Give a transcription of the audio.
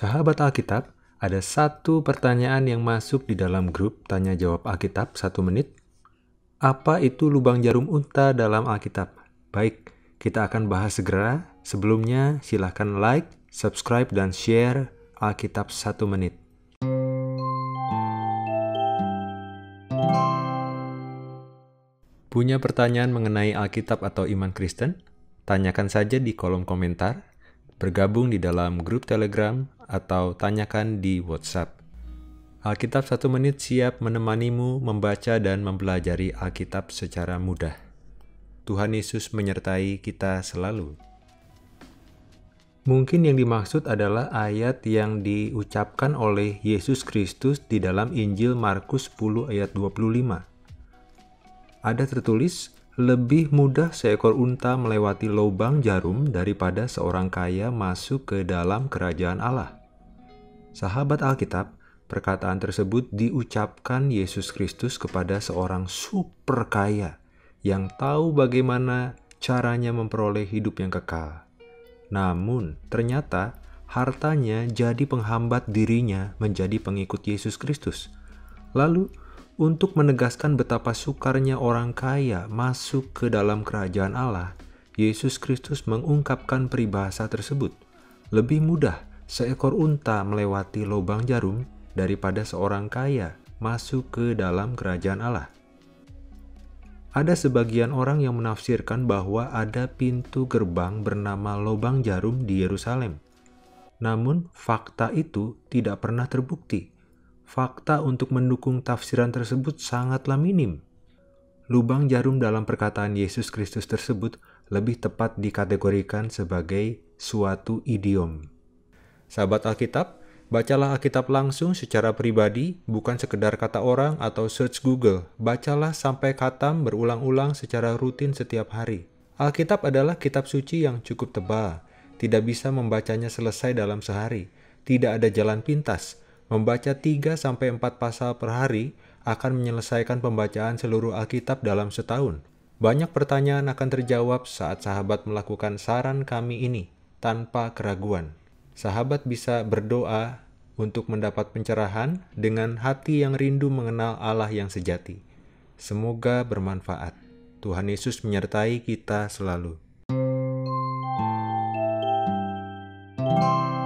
Sahabat Alkitab, ada satu pertanyaan yang masuk di dalam grup tanya jawab Alkitab satu menit. Apa itu lubang jarum unta dalam Alkitab? Baik, kita akan bahas segera. Sebelumnya, silahkan like, subscribe, dan share Alkitab satu menit. Punya pertanyaan mengenai Alkitab atau iman Kristen? Tanyakan saja di kolom komentar, bergabung di dalam grup Telegram, atau tanyakan di WhatsApp. Alkitab satu menit siap menemanimu membaca dan mempelajari Alkitab secara mudah. Tuhan Yesus menyertai kita selalu. Mungkin yang dimaksud adalah ayat yang diucapkan oleh Yesus Kristus di dalam Injil Markus 10 ayat 25 ada tertulis, lebih mudah seekor unta melewati lubang jarum daripada seorang kaya masuk ke dalam kerajaan Allah. Sahabat Alkitab, perkataan tersebut diucapkan Yesus Kristus kepada seorang super kaya yang tahu bagaimana caranya memperoleh hidup yang kekal. Namun, ternyata hartanya jadi penghambat dirinya menjadi pengikut Yesus Kristus. Lalu, untuk menegaskan betapa sukarnya orang kaya masuk ke dalam kerajaan Allah, Yesus Kristus mengungkapkan peribahasa tersebut. Lebih mudah seekor unta melewati lubang jarum daripada seorang kaya masuk ke dalam kerajaan Allah. Ada sebagian orang yang menafsirkan bahwa ada pintu gerbang bernama lubang jarum di Yerusalem. Namun, fakta itu tidak pernah terbukti fakta untuk mendukung tafsiran tersebut sangatlah minim. Lubang jarum dalam perkataan Yesus Kristus tersebut lebih tepat dikategorikan sebagai suatu idiom. Sahabat Alkitab, bacalah Alkitab langsung secara pribadi, bukan sekedar kata orang atau search Google. Bacalah sampai katam berulang-ulang secara rutin setiap hari. Alkitab adalah kitab suci yang cukup tebal, tidak bisa membacanya selesai dalam sehari, tidak ada jalan pintas, Membaca 3-4 pasal per hari akan menyelesaikan pembacaan seluruh Alkitab dalam setahun. Banyak pertanyaan akan terjawab saat sahabat melakukan saran kami ini tanpa keraguan sahabat bisa berdoa untuk mendapat pencerahan dengan hati yang rindu mengenal Allah yang sejati. Semoga bermanfaat. Tuhan Yesus menyertai kita selalu. thank you